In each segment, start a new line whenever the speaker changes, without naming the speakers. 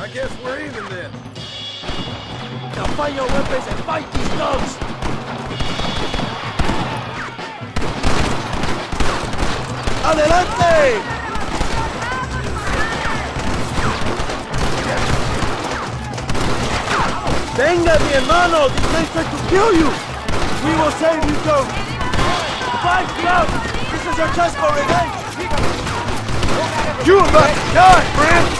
I
guess we're even then.
Now find your weapons and fight these dogs! ¡Adelante! Venga, mi hermano! These men try to kill you! We will save you, Joe! Fight club! This is your chance for revenge!
You about to die, friend!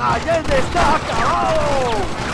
¡Allende está acabado!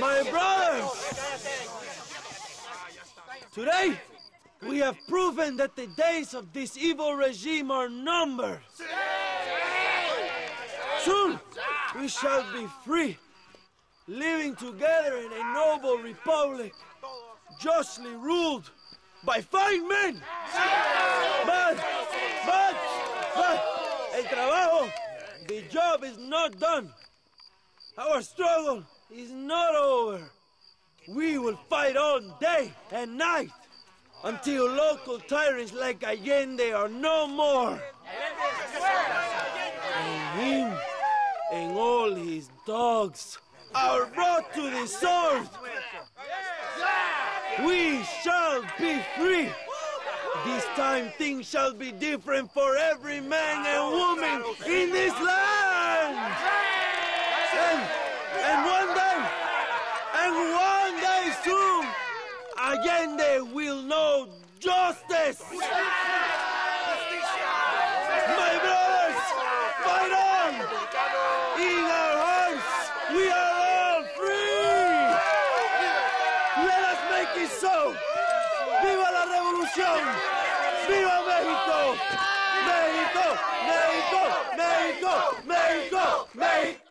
My brothers! Today, we have proven that the days of this evil regime are numbered. Soon, we shall be free, living together in a noble republic, justly ruled by fine men. But, but, but, el trabajo, the job is not done. Our struggle is not over. We will fight all day and night until local tyrants like Allende are no more. And him and all his dogs are brought to the sword. We shall be free. This time things shall be different for every man and woman in this land. And, and one day, and one day soon, Allende will know justice. My brothers, fight on! In our hearts, we are all free. Let us make it so. ¡Viva la revolución! ¡Viva México! ¡México! ¡México! ¡México! ¡México! ¡México!